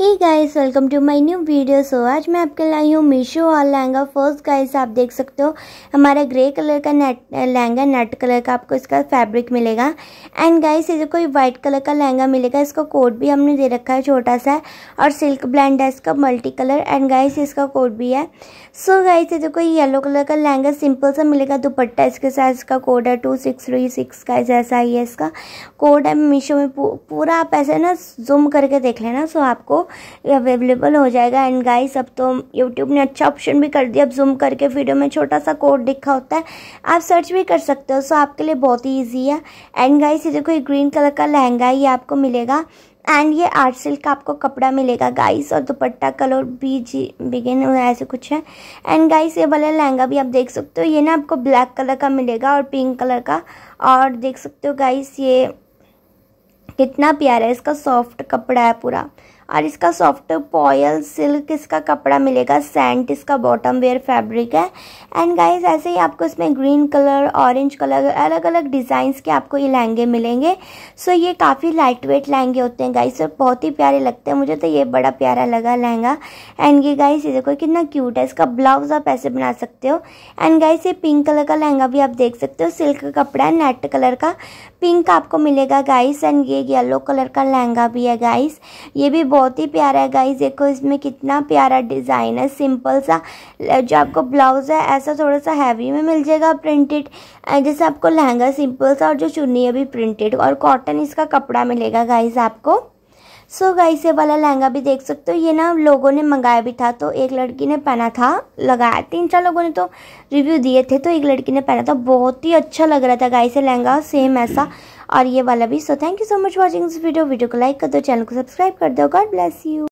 Hey guys welcome to my new video so आज मैं आपके लाई हूँ मीशो और लहंगा फ़र्स्ट गाइस आप देख सकते हो। हमारा ग्रे कलर का नेट लहंगा नेट कलर का आपको इसका फैब्रिक मिलेगा। एंड गाइस ये जो कोई वाइट कलर का लहंगा मिलेगा। इसका कोड भी हमने दे रखा है, छोटा सा। और सिल्क ब्लैंड है इसका मल्टी कलर एंड गाइस इसका कोड भी है। सो गाइस ये जो कोई येलो कलर का लहंगा सिंपल सा मिलेगा। दुपट्टा इसके साथ इसका कोड है। टू सिक्स थ्री सिक्स का ऐसा ही है इसका। कोड है मीशो में पूरा आप ऐसे ना जूम करके देख लेना। सो आपको अवेलेबल हो जाएगा. एंड गाइस अब तो यूट्यूब ने अच्छा ऑप्शन भी कर दिया. अब जूम करके वीडियो में छोटा सा कोड लिखा होता है. आप सर्च भी कर सकते हो. सो आपके लिए बहुत ही ईजी है. एंड गाइस ये देखो, ये ग्रीन कलर का लहंगा ये आपको मिलेगा. एंड ये आर्ट सिल्क का आपको कपड़ा मिलेगा गाइस और दुपट्टा कलर भी जी बिगिन ऐसे कुछ है. एंड गाइस ये वाला लहंगा भी आप देख सकते हो. ये ना आपको ब्लैक कलर का मिलेगा और पिंक कलर का. और देख सकते हो गाइस ये कितना प्यारा है. इसका सॉफ्ट कपड़ा है पूरा. और इसका सॉफ्ट पॉयल सिल्क इसका कपड़ा मिलेगा सेंट इसका बॉटम वेयर फैब्रिक है। एंड गाइस ऐसे ही आपको इसमें ग्रीन कलर ऑरेंज कलर अलग अलग डिज़ाइंस के आपको ये लहंगे मिलेंगे। सो ये काफ़ी लाइट वेट लहंगे होते हैं गाइस और बहुत ही प्यारे लगते हैं। मुझे तो ये बड़ा प्यारा लगा लहंगा। एंड ये गाइस ये देखो कितना क्यूट है। इसका ब्लाउज आप ऐसे बना सकते हो। एंड गाइस ये पिंक कलर का लहंगा भी आप देख सकते हो। सिल्क का कपड़ा है नेट कलर का। पिंक आपको मिलेगा गाइस एंड ये येलो कलर का लहंगा भी है गाइस ये भी बहुत ही प्यारा है गाइस देखो इसमें कितना प्यारा डिज़ाइन है. सिंपल सा, जो आपको ब्लाउज़ है, ऐसा थोड़ा सा हैवी में मिल जाएगा प्रिंटेड जैसे आपको लहंगा सिंपल सा और जो चुन्नी है भी प्रिंटेड और कॉटन इसका कपड़ा मिलेगा गाइस आपको. सो so गाइस ये वाला लहंगा भी देख सकते हो. ये ना लोगों ने मंगाया भी था तो एक लड़की ने पहना था. लगाया, तीन चार लोगों ने तो रिव्यू दिए थे तो एक लड़की ने पहना था. बहुत ही अच्छा लग रहा था गाइस ये लहंगा. सेम ऐसा. और ये वाला भी। So thank you so much watching this video video को लाइक कर दो चैनल को सब्सक्राइब कर दो. God bless you